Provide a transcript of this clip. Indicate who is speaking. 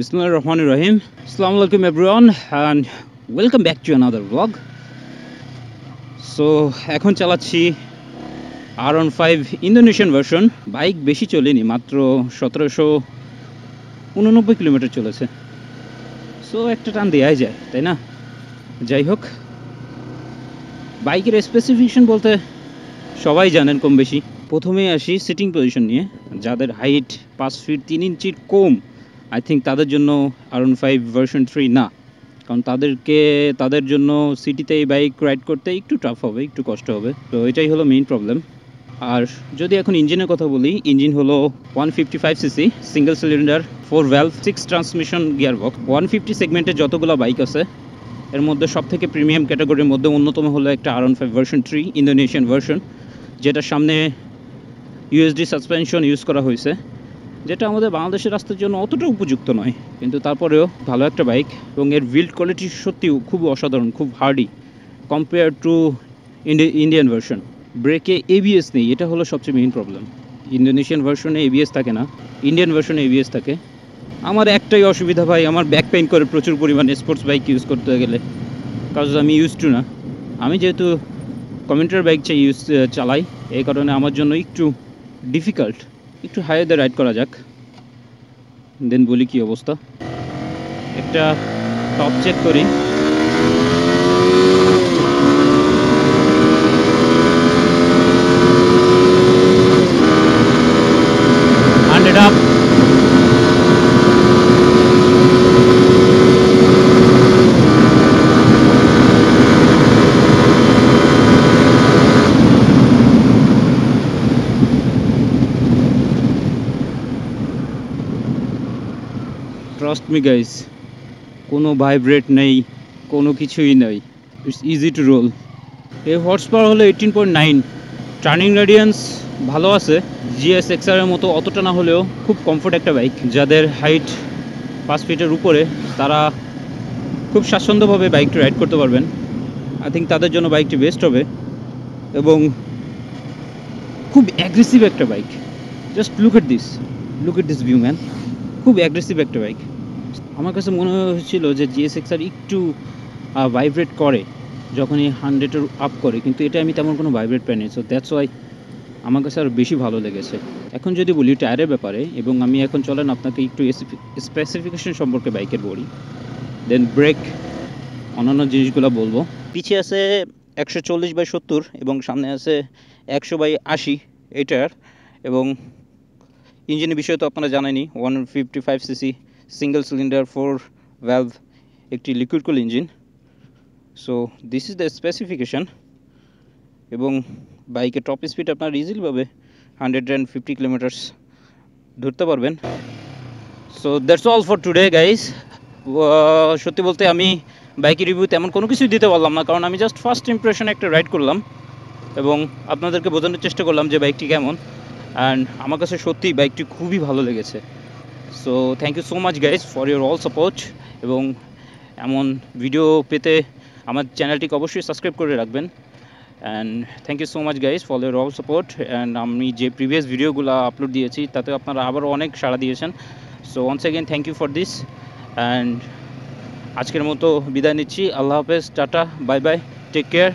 Speaker 1: Bismillah ar-Rahman ar-Rahim. Assalamu alaikum everyone, and welcome back to another vlog. So এখন চালাচ্ছি R one five Indonesian version bike বেশি চলেনি, মাত্র সতেরোশো উননব্বই কিলোমিটার চলেছে। সো একটা টান দেওয়াই যায়, তাই না? যাই হোক, বাইকের স্পেসিফিকেশন বলতে সবাই জানেন কম বেশি। প্রথমেই আসি সিটিং পজিশন নিয়ে, যাদের হাইট পাঁচ ফিট তিন ইঞ্চির কম। আই থিঙ্ক তাদের জন্য R one five version three না। কারণ তাদেরকে, তাদের জন্য সিটিতে এই বাইক রাইড করতে একটু টাফ হবে, একটু কষ্ট হবে। তো এটাই হলো মেইন প্রবলেম আর যদি এখন ইঞ্জিনের কথা বলি ইঞ্জিন হলো one fifty five cc single cylinder four valve six transmission gearbox one fifty সেগমেন্টে যতগুলো বাইক আছে, এর মধ্যে সব থেকে প্রিমিয়াম ক্যাটাগরির মধ্যে অন্যতম হলো একটা R one five version three Indonesian version যেটার সামনে ইউএসডি সাসপেনশন ইউজ করা হয়েছে। যেটা আমাদের বাংলাদেশের রাস্তার জন্য অতটা উপযুক্ত নয়। কিন্তু তারপরেও ভালো একটা বাইক এবং এর বিল্ড কোয়ালিটি সত্যিও খুব অসাধারণ, খুব hardy compare to Indian version ব্রেকে এবিএস নেই, এটা হলো সবচেয়ে মেইন প্রবলেম ইন্দোনেশিয়ান ভার্সনে এবিএস থাকে না ইন্ডিয়ান ভার্সনে এবিএস থাকে। আমার একটাই অসুবিধা ভাই, আমার ব্যাক পেইন করে প্রচুর পরিমাণে স্পোর্টস বাইক ইউজ করতে গেলে। কারণ আমি ইউজ টু না। আমি যেহেতু কমিউটার বাইক চাই ইউজ চালাই, এই কারণে আমার জন্য একটু ডিফিকাল্ট একটু হাইওয়েতে রাইড করা যাক। দেন বলি কি অবস্থা। একটা টপ চেক করি hundred up trust me guys কোনো ভাইব্রেট নেই, কোনো কিছুই নেই। ইটস ইজি টু রোল এই হর্স পাওয়ার হলো eighteen point nine turning radiance ভালো আছে। জিএস এক্সআরের মতো অতটা না হলেও খুব কমফোর্ট একটা বাইক যাদের হাইট পাঁচ ফিটের উপরে, তারা খুব স্বাচ্ছন্দ্যভাবে বাইকটি রাইড করতে পারবেন। আই থিঙ্ক তাদের জন্য বাইকটি বেস্ট হবে। এবং খুব অ্যাগ্রেসিভ একটা bike just look at this look at this view man খুব অ্যাগ্রেসিভ একটা বাইক আমার কাছে মনে হয়েছিল যে জিএসএক্স আর একটু ভাইব্রেট করে, যখন এই হান্ড্রেডের আপ করে, কিন্তু এটা আমি তেমন কোনো ভাইব্রেট পাইনি সো দ্যাটস ওয়াই আমার কাছে আরও বেশি ভালো লেগেছে। এখন যদি বলি টায়ারের ব্যাপারে, এবং আমি এখন চলেন আপনাকে একটু স্পেসিফিকেশন সম্পর্কে বাইকের বলি দেন ব্রেক অন্যান্য জিনিসগুলো বলব। পিছিয়ে আছে একশো চল্লিশ বাই সত্তর, এবং সামনে আছে একশো বাই আশি এটার, এবং ইঞ্জিনের বিষয়ে তো আপনারা জানেনই one fifty five CC single cylinder four valve একটি liquid cool engine so this is the specification এবং বাইকের টপ স্পিড আপনার ইজিলিভাবে হান্ড্রেড অ্যান্ড ফিফটি কিলোমিটার্স ধরতে পারবেন। So that's all for today guys সত্যি বলতে আমি বাইকের রিভিউ তেমন কোনো কিছুই দিতে পারলাম না, কারণ আমি জাস্ট ফার্স্ট ইমপ্রেশন একটা রাইড করলাম। এবং আপনাদেরকে বোঝানোর চেষ্টা করলাম যে বাইকটি কেমন। অ্যান্ড আমার কাছে সত্যিই বাইকটি খুবই ভালো লেগেছে। So thank you so much guys for your all support এবং এমন ভিডিও পেতে আমার চ্যানেলটিকে অবশ্যই সাবস্ক্রাইব করে রাখবেন। And thank you so much guys for your all support and আমি যে প্রিভিয়াস ভিডিওগুলো আপলোড দিয়েছি তাতে আপনারা আবারও অনেক সাড়া দিয়েছেন। So once again thank you for this and আজকের মতো বিদায় নিচ্ছি। আল্লাহ হাফেজ, tata bye bye take care